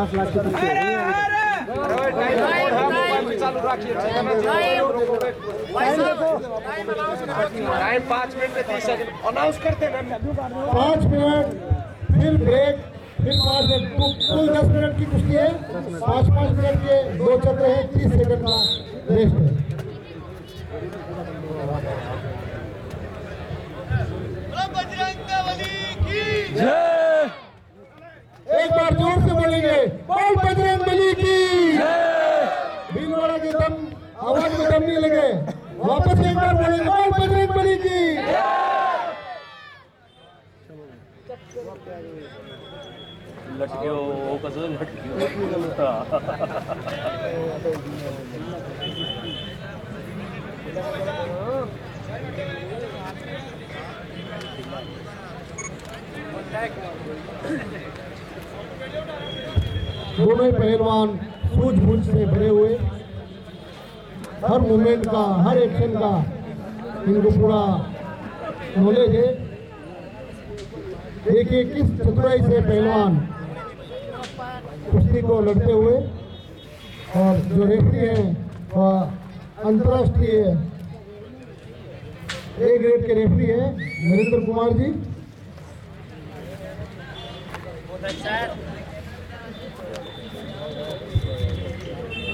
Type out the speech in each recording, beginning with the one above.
पचास लाख की कुश्ती टाइम पाँच मिनट में तीस सेकंड अनाउंस करते पाँच मिनट फिर ब्रेक फिर पाँच मिनट। कुल दस मिनट की कुश्ती है। पाँच पाँच मिनट के दो चक्र है तीस सेकंड का रेस्ट है। एक बार ज़ोर से बोलेंगे। बोल बजरंग बली की। भीलवाड़ा के दम, आवाज़ में दम नहीं लगे। वापस एक बार बोलेंगे, बोल बजरंग बली की। लटके हो कसं लटके दोनों ही पहलवान सूझबूझ से भरे हुए। हर मूवमेंट का, हर एक्शन का इनको पूरा नॉलेज है। देखिए किस चतुराई से पहलवान कुश्ती को लड़ते हुए और जो रेफरी है, वह अंतर्राष्ट्रीय ए ग्रेड के रेफरी हैं, नरेंद्र कुमार जी।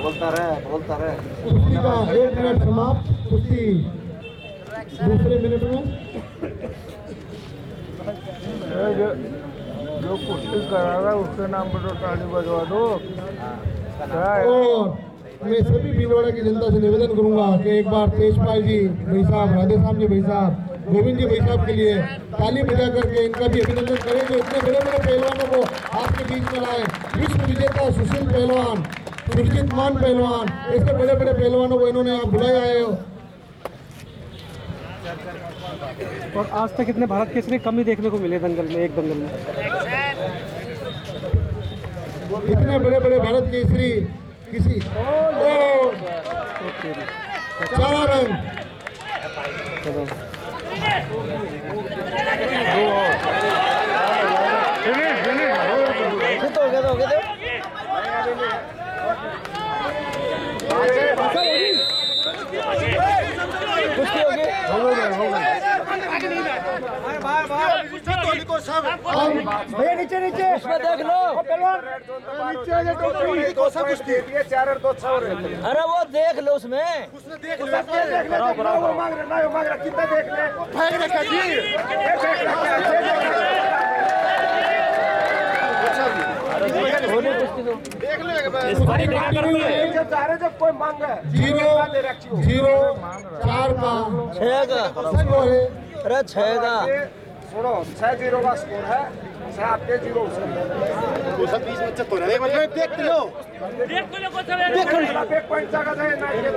बोलता रहे बोलता रहे। कुश्ती का एक मिनट समाप्त कुश्ती दूसरे मिनट में। जो कुश्ती करा रहा उसके नाम पर तो ताली बजवा दो। और मैं सभी भीलवाड़ा की जनता से निवेदन करूँगा कि एक बार तेजपाल जी भाई साहब राधे श्याम जी भाई साहब गोविंद जी भाई साहब के लिए ताली बजा करके इनका भी अभिनंदन करें जो इतने बड़े बड़े पहलवानों को आपके बीच में लाए। विश्व विजेता सुशील पहलवान सुरजीत मान पहलवान ऐसे बड़े बड़े पहलवानों को इन्होंने आप बुलाया है और आज तक इतने भारत केसरी कम ही देखने को मिले दंगल में एक दंगल में? इतने बड़े बड़े भारत केसरी किसी चार रन भैया नीचे नीचे देख लो नीचे अरे वो देख लो उसमें ले देख ले मांग रहे मांग रहे देख ले फेंक रखा है, देख जब कोई मांग है ज़ीरो हो ज़ीरो चार का छह का अरे छह का सुनो छह ज़ीरो का स्कोर है छह आपके ज़ीरो उसके देख लो देख एक पॉइंट जागा जाए ना ये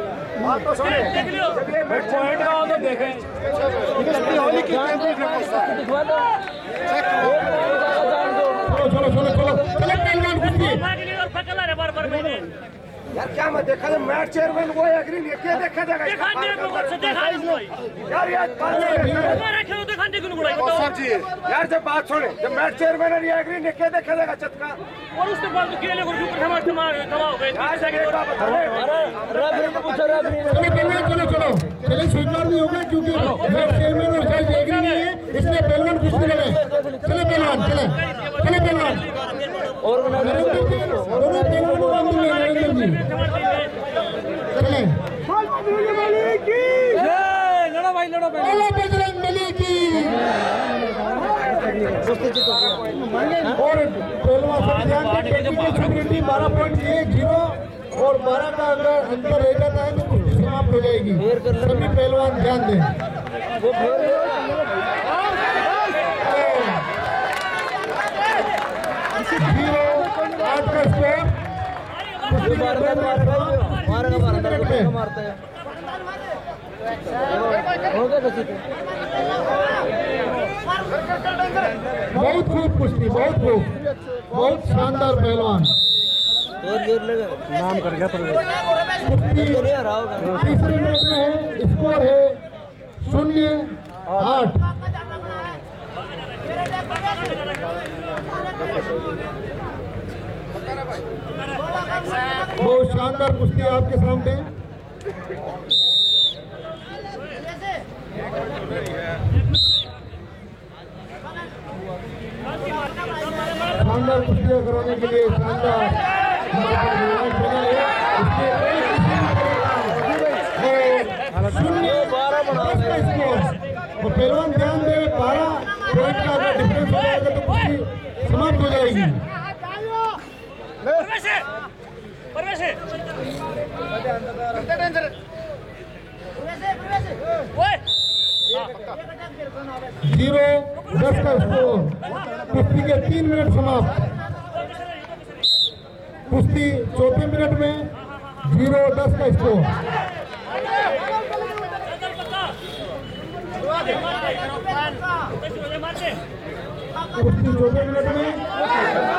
बात तो सुने। जब ये मैच पॉइंट का हो तो देखें दिखवा दो चलो चलो चलो चलो। चलो पहलवान कुश्ती यार क्या मैं देखा था मैच चेयरमैन वो एग्री नहीं क्या देखा जाएगा यार यार बात सुने। साहब जी यार जब बात सुने जब मैच चेयरमैन है एग्री नहीं क्या देखा जाएगा चटका यार जगह एक बात बताओ रेफरी को पूछो रेफरी चलो पहलवान चलो चलो चलो स्वीकार नहीं होगा क्योंकि हेड चेयरमैन और जज ही नहीं है इसलिए पहलवान कुश्ती लड़े चलो पहलवान चलो चलो पहलवान ऑर्गेनाइजर नरेंद्र जी दोनों पहलवानों को अंदर ले नरेंद्र जी चले लड़ो भाई लड़ो भाई और बारह ज़ीरो का अगर अंतर रह जाता है तो समाप्त हो जाएगी सभी पहलवान ध्यान दें ज़ीरो आठ का स्कोर कुश्ती में बहुत खूब कुश्ती, बहुत खूब। बहुत शानदार पहलवान। नाम कर गया तो तीसरे मिनट में है, स्कोर है शून्य आठ। बहुत शानदार कुश्ती आपके सामने। शानदार कुश्तियाँ कराने के लिए शानदार पहलवान ध्यान दे, बारह पॉइंट का अगर डिफरेंस हो जाएगा तो कुश्ती समाप्त हो जाएगी। ज़ीरो, दस का स्कोर कुश्ती के तीन मिनट समाप्त। कुश्ती चौथे मिनट में ज़ीरो, दस का स्कोर कुश्ती चौथे मिनट में